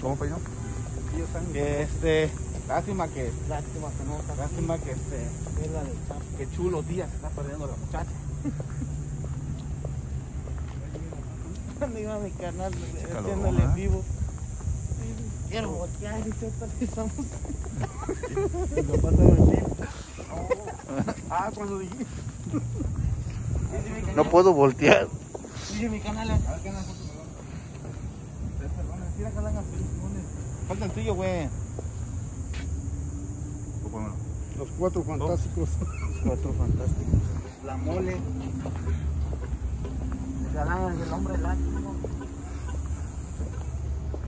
¿Cómo Que este, lástima que, lástima que no está lástima que este, es la del Chapo. que chulo día se está perdiendo la muchacha. Cuando iba a mi canal haciéndole ¿eh? en vivo. Quiero voltear y se estamos. Y lo. Ah, cuando canal- No puedo voltear. Dice mi canal. a ver, canal, hagan feliz, Simone. Falta el tuyo, güey. Los cuatro fantásticos. Cuatro fantásticos. La mole. El galán, el hombre látigo.